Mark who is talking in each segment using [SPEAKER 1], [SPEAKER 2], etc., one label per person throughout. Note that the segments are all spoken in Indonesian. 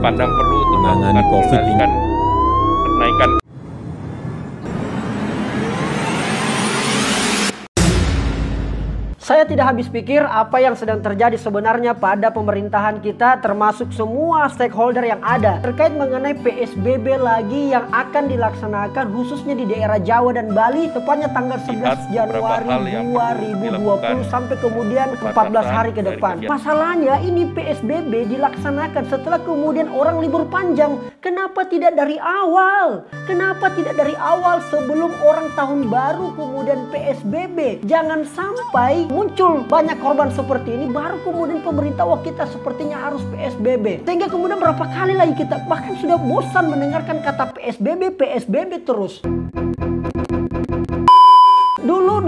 [SPEAKER 1] pandang perlu untuk melakukan pengendalian kenaikan
[SPEAKER 2] Saya tidak habis pikir apa yang sedang terjadi sebenarnya pada pemerintahan kita termasuk semua stakeholder yang ada terkait mengenai PSBB lagi yang akan dilaksanakan khususnya di daerah Jawa dan Bali tepatnya tanggal 11
[SPEAKER 1] Lihat
[SPEAKER 2] Januari
[SPEAKER 1] beberapa hal yang perlu
[SPEAKER 2] 2020
[SPEAKER 1] dilakukan.
[SPEAKER 2] sampai kemudian 14 hari ke depan. Masalahnya ini PSBB dilaksanakan setelah kemudian orang libur panjang. Kenapa tidak dari awal? Kenapa tidak dari awal sebelum orang tahun baru kemudian PSBB? Jangan sampai muncul banyak korban seperti ini baru kemudian pemerintah wah kita sepertinya harus PSBB. Sehingga kemudian berapa kali lagi kita bahkan sudah bosan mendengarkan kata PSBB PSBB terus.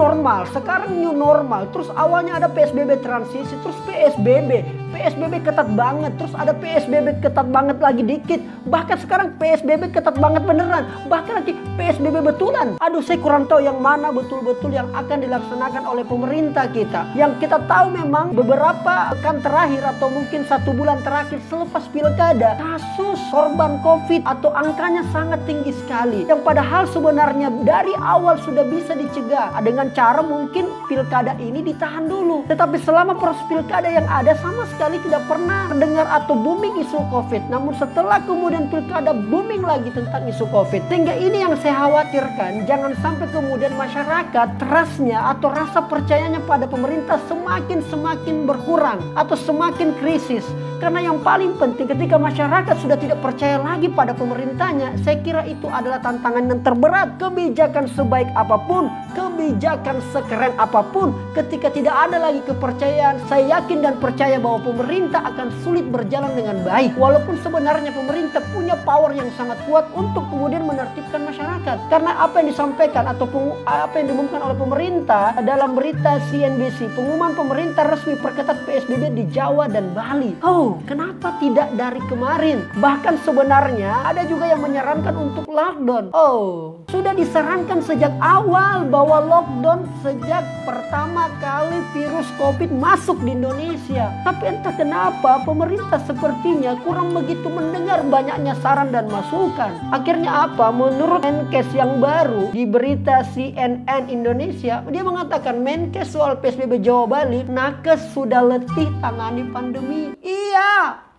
[SPEAKER 2] Normal, sekarang new normal. Terus awalnya ada PSBB transisi, terus PSBB. PSBB ketat banget, terus ada PSBB ketat banget lagi dikit. Bahkan sekarang PSBB ketat banget beneran. Bahkan lagi PSBB betulan. Aduh, saya kurang tahu yang mana betul-betul yang akan dilaksanakan oleh pemerintah kita. Yang kita tahu memang beberapa pekan terakhir atau mungkin satu bulan terakhir selepas pilkada, kasus korban COVID atau angkanya sangat tinggi sekali. Yang padahal sebenarnya dari awal sudah bisa dicegah dengan cara mungkin pilkada ini ditahan dulu. Tetapi selama proses pilkada yang ada sama sekali tidak pernah terdengar atau booming isu COVID. Namun setelah kemudian pilkada booming lagi tentang isu COVID. Sehingga ini yang saya khawatirkan jangan sampai kemudian masyarakat trustnya atau rasa percayanya pada pemerintah semakin semakin berkurang atau semakin krisis. Karena yang paling penting ketika masyarakat sudah tidak percaya lagi pada pemerintahnya, saya kira itu adalah tantangan yang terberat. Kebijakan sebaik apa pun, kebijakan sekeren apa pun, ketika tidak ada lagi kepercayaan, saya yakin dan percaya bahwa pemerintah akan sulit berjalan dengan baik. Walaupun sebenarnya pemerintah punya power yang sangat kuat untuk kemudian menertibkan masyarakat. Karena apa yang disampaikan atau apa yang diumumkan oleh pemerintah dalam berita CNBC, pengumuman pemerintah resmi perketat PSBB di Jawa dan Bali. Oh, kenapa tidak dari kemarin? Bahkan sebenarnya ada juga yang menyarankan untuk lockdown. Oh, sudah disarankan sejak awal bahwa lockdown sejak pertama kali virus COVID masuk di Indonesia. Tapi entah kenapa pemerintah sepertinya kurang begitu mendengar banyaknya saran dan masukan. Akhirnya apa? Menurut Menkes yang baru di berita CNN Indonesia, dia mengatakan Menkes soal PSBB Jawa Bali, nakes sudah letih tangani pandemi. Iya,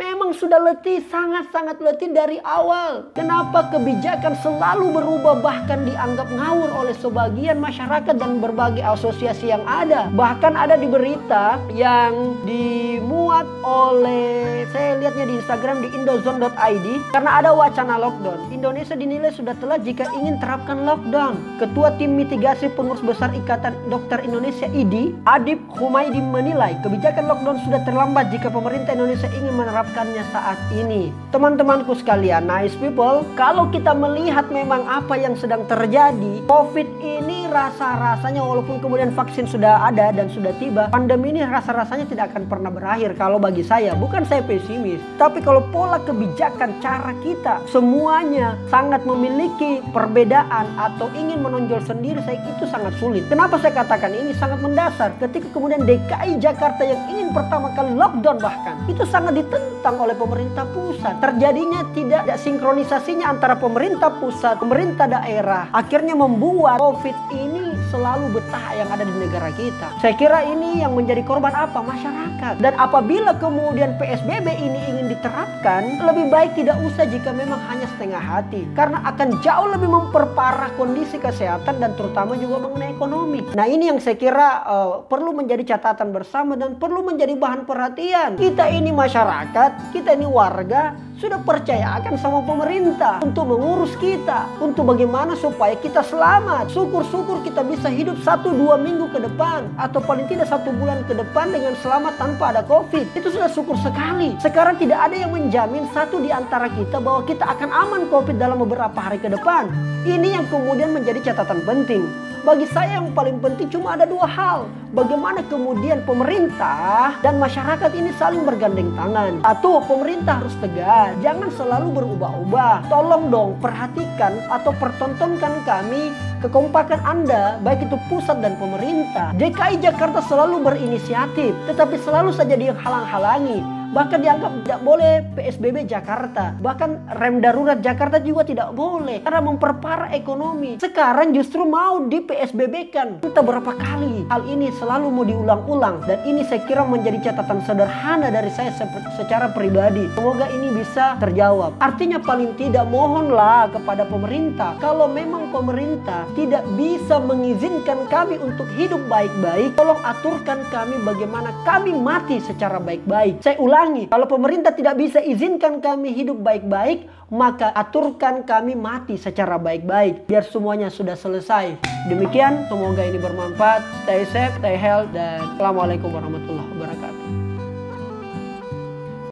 [SPEAKER 2] Memang sudah letih, sangat-sangat letih dari awal. Kenapa kebijakan selalu berubah bahkan dianggap ngawur oleh sebagian masyarakat dan berbagai asosiasi yang ada. Bahkan ada di berita yang dimuat oleh saya lihatnya di Instagram di indozone.id karena ada wacana lockdown. Indonesia dinilai sudah telat jika ingin terapkan lockdown. Ketua Tim Mitigasi Pengurus Besar Ikatan Dokter Indonesia IDI, Adib Humaydi menilai kebijakan lockdown sudah terlambat jika pemerintah Indonesia ingin menerapkannya saat ini. Teman-temanku sekalian, nice people, kalau kita melihat memang apa yang sedang terjadi, COVID ini rasa-rasanya walaupun kemudian vaksin sudah ada dan sudah tiba, pandemi ini rasa-rasanya tidak akan pernah berakhir kalau bagi saya. Bukan saya pesimis, tapi kalau pola kebijakan cara kita semuanya sangat memiliki perbedaan atau ingin menonjol sendiri, saya itu sangat sulit. Kenapa saya katakan ini sangat mendasar? Ketika kemudian DKI Jakarta yang ingin pertama kali lockdown bahkan itu sangat ditentang oleh pemerintah pusat. Terjadinya tidak ada sinkronisasinya antara pemerintah pusat, pemerintah daerah. Akhirnya membuat COVID ini selalu betah yang ada di negara kita. Saya kira ini yang menjadi korban apa? Masyarakat. Dan apabila kemudian PSBB ini ingin diterapkan, lebih baik tidak usah jika memang hanya setengah hati. Karena akan jauh lebih memperparah kondisi kesehatan dan terutama juga mengenai ekonomi. Nah ini yang saya kira eh, perlu menjadi catatan bersama dan perlu menjadi bahan perhatian. Kita ini masyarakat, kita ini warga, sudah percaya akan sama pemerintah untuk mengurus kita, untuk bagaimana supaya kita selamat. Syukur-syukur kita bisa hidup satu dua minggu ke depan atau paling tidak satu bulan ke depan dengan selamat tanpa ada COVID. Itu sudah syukur sekali. Sekarang tidak ada yang menjamin satu di antara kita bahwa kita akan aman COVID dalam beberapa hari ke depan. Ini yang kemudian menjadi catatan penting. Bagi saya yang paling penting cuma ada dua hal. Bagaimana kemudian pemerintah dan masyarakat ini saling bergandeng tangan. Satu, pemerintah harus tegas. Jangan selalu berubah-ubah. Tolong dong perhatikan atau pertontonkan kami kekompakan Anda, baik itu pusat dan pemerintah. DKI Jakarta selalu berinisiatif, tetapi selalu saja dihalang-halangi. Bahkan dianggap tidak boleh PSBB Jakarta. Bahkan rem darurat Jakarta juga tidak boleh karena memperparah ekonomi. Sekarang justru mau di PSBB kan. Entah berapa kali hal ini selalu mau diulang-ulang dan ini saya kira menjadi catatan sederhana dari saya secara pribadi. Semoga ini bisa terjawab. Artinya paling tidak mohonlah kepada pemerintah kalau memang pemerintah tidak bisa mengizinkan kami untuk hidup baik-baik, tolong aturkan kami bagaimana kami mati secara baik-baik. Saya ulangi, kalau pemerintah tidak bisa izinkan kami hidup baik-baik, maka aturkan kami mati secara baik-baik biar semuanya sudah selesai. Demikian, semoga ini bermanfaat. Stay safe, stay healthy dan Assalamualaikum warahmatullahi wabarakatuh.